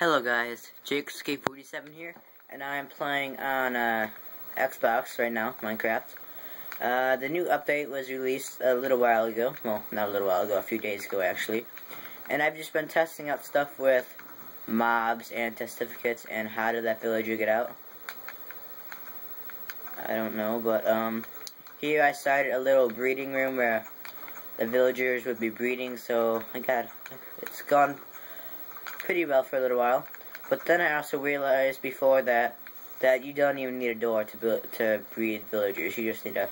Hello guys, Jakesterk 47 here, and I am playing on uh, Xbox right now, Minecraft. Uh, the new update was released a little while ago, well, not a little while ago, a few days ago actually. And I've just been testing out stuff with mobs and testificates and how did that villager get out? I don't know, but um, here I started a little breeding room where the villagers would be breeding, so I got, it's gone pretty well for a little while. But then I also realized before that that you don't even need a door to build, to breed villagers. You just need a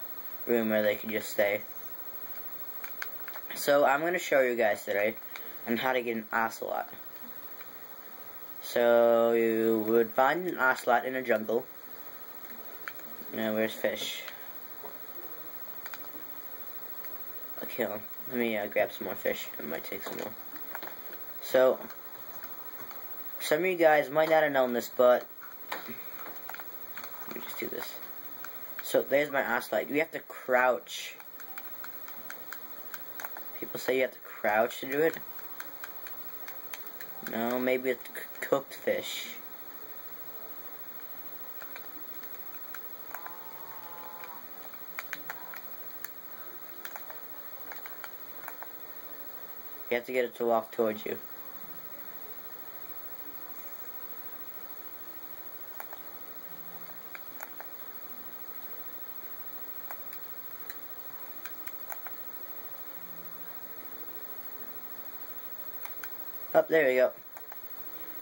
room where they can just stay. So I'm going to show you guys today on how to get an ocelot. So you would find an ocelot in a jungle. Now where's fish? Okay, let me uh, grab some more fish. It might take some more. So some of you guys might not have known this, but let me just do this. So there's my ocelot. You have to crouch. People say you have to crouch to do it. No, maybe it's cooked fish. You have to get it to walk towards you. Up oh, there we go.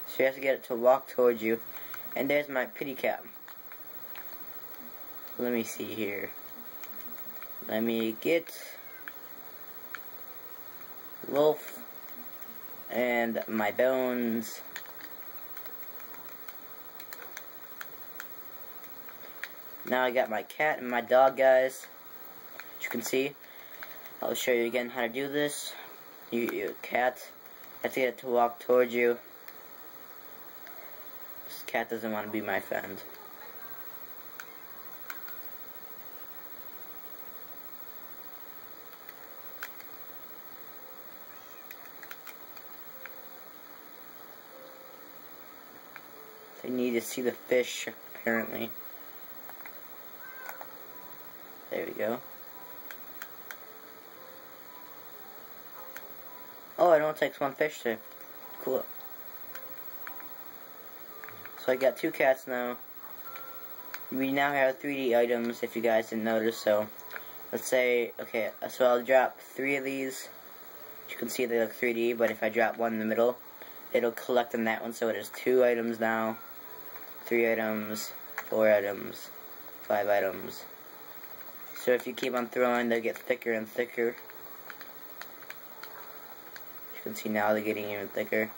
So you have to get it to walk towards you. And there's my pity cap. Let me see here. Let me get wolf and my bones. Now I got my cat and my dog, guys. As you can see, I'll show you again how to do this. You, you cat have to get to walk towards you. This cat doesn't want to be my friend. They need to see the fish, apparently. There we go. Takes one fish to cool. So I got two cats now. We now have 3D items, if you guys didn't notice, so let's say, okay, so I'll drop three of these. You can see they look 3D, but if I drop one in the middle, it'll collect on that one, so it is two items now, three items, four items, five items. So if you keep on throwing, they'll get thicker and thicker can see now they're getting even thicker.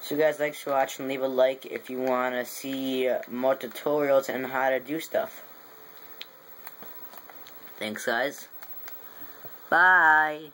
So guys, thanks for watching. Leave a like if you want to see more tutorials on how to do stuff. Thanks guys. Bye.